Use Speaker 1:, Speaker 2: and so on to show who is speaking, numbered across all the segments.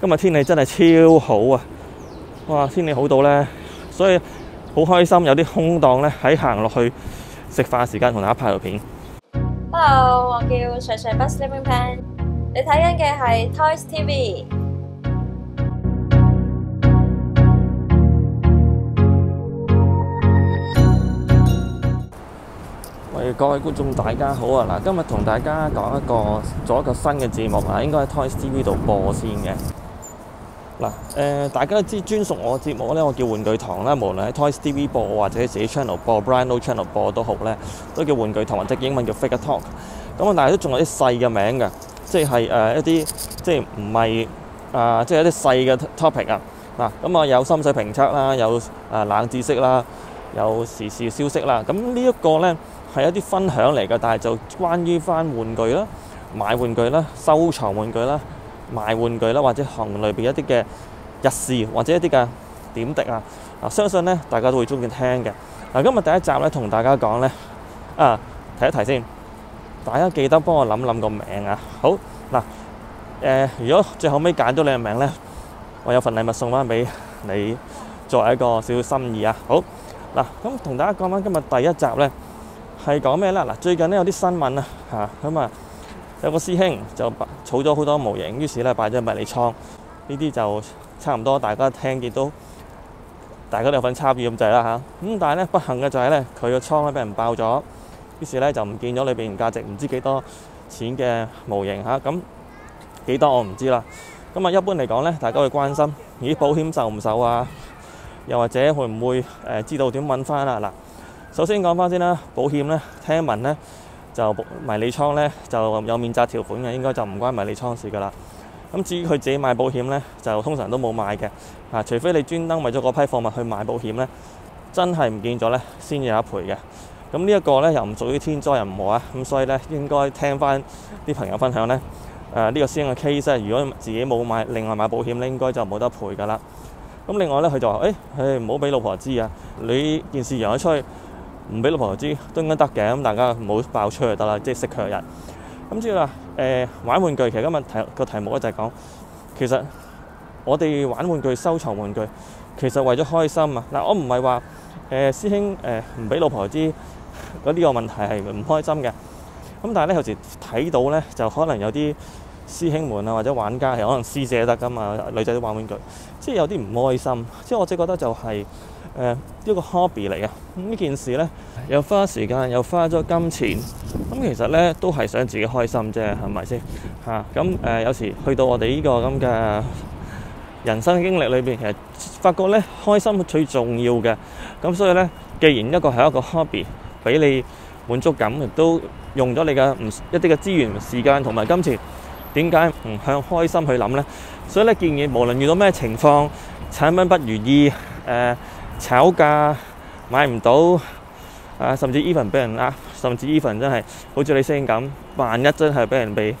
Speaker 1: 今日天氣真係超好啊！哇，天氣好到呢，所以好開心有啲空檔呢，喺行落去食飯時間同大家拍條片。
Speaker 2: Hello，我叫水水 Bus Living Pan，你睇緊嘅係 Toys TV。
Speaker 1: 喂，各位觀眾大家好啊！嗱，今日同大家講一個做一個新嘅節目啊，應該喺 Toys TV 度播先嘅。嗱，誒、大家都知專屬我嘅節目咧，我叫玩具堂啦。無論喺 Toys TV 播或者自己 channel 播、Brian No Channel 播都好咧，都叫玩具堂或者英文叫 Figure Talk。咁啊，但係都仲有啲細嘅名嘅，即係誒、一啲即係唔係啊，即係一啲細嘅 topic 啊。嗱，咁啊有心水評測啦，有誒、冷知識啦，有時事消息啦。咁呢一個咧係一啲分享嚟嘅，但係就關於翻玩具啦、買玩具啦、收藏玩具啦。賣玩具啦，或者行業裏邊一啲嘅日事，或者一啲嘅點滴啊，嗱，相信咧大家都會中意聽嘅。嗱，今日第一集咧同大家講咧，啊提一提先，大家記得幫我諗諗個名啊。好嗱，誒、如果最後尾揀到你嘅名咧，我有份禮物送翻俾你，作為一個少少心意啊。好嗱，咁同大家講翻今日第一集咧係講咩咧？嗱，最近咧有啲新聞啊，嚇咁啊。有個師兄就擺儲咗好多模型，於是咧擺咗迷你倉。呢啲就差唔多，大家聽見都大家都有份參與咁滯啦嚇。咁但係咧不幸嘅就係咧，佢個倉咧俾人爆咗，於是咧就唔見咗裏邊價值唔知幾多錢嘅模型嚇。咁幾多我唔知啦。咁啊一般嚟講咧，大家會關心，咦保險受唔受啊？又或者會唔會誒、知道點揾翻啊？嗱，首先講翻先啦，保險咧聽聞咧。就迷你倉咧就有免責條款嘅，應該就唔關迷你倉事噶啦。咁至於佢自己買保險咧，就通常都冇買嘅。啊，除非你專登為咗嗰批貨物去買保險咧，真係唔見咗咧，先有一賠嘅。咁呢一個咧又唔屬於天災人禍啊，咁所以咧應該聽翻啲朋友分享咧。誒、呢、個先嘅 case 咧，如果自己冇買另外買保險咧，應該就冇得賠噶啦。咁另外咧，佢就話：誒、誒唔好俾老婆知啊！你件事揚咗出去。唔俾老婆知都應該得嘅，咁大家唔好爆出去就得啦，即係識佢人。咁之後啦，誒、玩玩具其實今日題個題目咧就係講，其實我哋玩玩具、收藏玩具，其實為咗開心啊！嗱，我唔係話誒師兄誒唔俾老婆知嗰啲個問題係唔開心嘅。咁但係咧有時睇到咧，就可能有啲師兄們啊或者玩家係可能師姐得噶嘛，女仔都玩玩具，即係有啲唔開心。即係我只覺得就係、誒、一個 hobby 嚟嘅，咁呢件事呢，又花時間又花咗金錢，咁其實呢，都係想自己開心啫，係咪先嚇？咁、誒、有時去到我哋呢個咁嘅人生經歷裏邊，其實發覺呢，開心最重要嘅，咁所以呢，既然一個係一個 hobby，俾你滿足感，亦都用咗你嘅唔一啲嘅資源、時間同埋金錢，點解唔向開心去諗呢？所以咧建議，無論遇到咩情況，產品不如意，誒、炒價買唔到，啊，甚至 even 俾人呃，甚至 even 真係好似你聲咁，萬一真係俾人被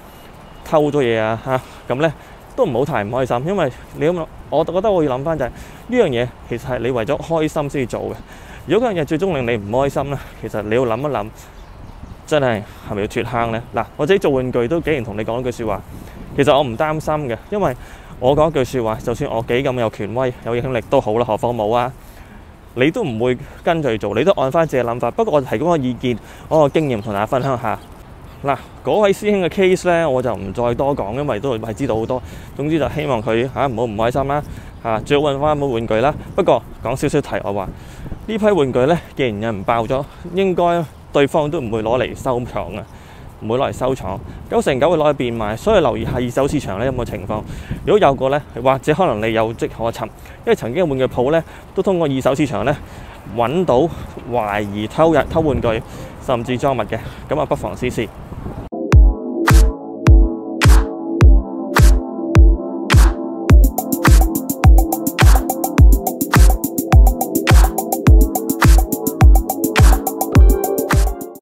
Speaker 1: 偷咗嘢啊嚇，咁、咧都唔好太唔開心，因為你咁，我覺得我要諗翻就係、呢樣嘢其實係你為咗開心先做嘅。如果嗰樣嘢最終令你唔開心咧，其實你要諗一諗，真係係咪要脱坑咧？嗱，我自己做玩具都竟然同你講一句説話，其實我唔擔心嘅，因為我講一句説話，就算我幾咁有權威、有影響力都好啦，何況冇啊！你都唔會跟住做，你都按翻自己諗法。不過我提供個意見，我個經驗同大家分享下。嗱，嗰位師兄嘅 case 咧，我就唔再多講，因為都係知道好多。總之就希望佢嚇唔好唔開心啦，嚇最好揾翻冇玩具啦。不過講少少題外話，呢批玩具咧，既然有人爆咗，應該對方都唔會攞嚟收藏嘅。唔會攞嚟收藏，九成九會攞去變賣，所以留意下二手市場咧有冇情況。如果有個呢，或者可能你有跡可尋，因為曾經嘅玩具鋪呢，都通過二手市場呢揾到懷疑偷入偷玩具甚至裝物嘅，咁啊不妨試試。